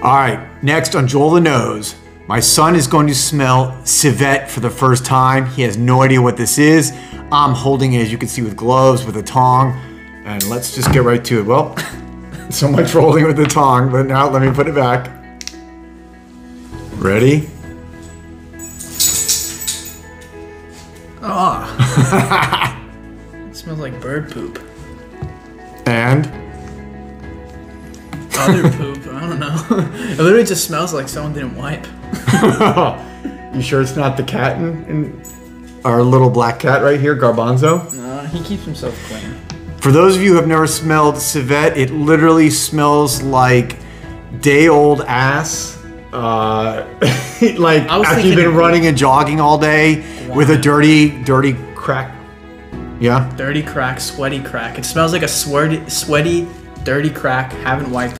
All right, next on Joel the Nose. My son is going to smell civet for the first time. He has no idea what this is. I'm holding it, as you can see, with gloves, with a tong. And let's just get right to it. Well, so much for holding with the tong, but now let me put it back. Ready? Ah! It smells like bird poop. And Other poop. I don't know. it literally just smells like someone didn't wipe. you sure it's not the cat in, in our little black cat right here, Garbanzo? No, he keeps himself clean. For those of you who have never smelled civet, it literally smells like day old ass. Uh, like after you've been running and jogging all day with a dirty, dirty crack. Yeah. Dirty crack, sweaty crack. It smells like a sweaty, sweaty, dirty crack. Haven't wiped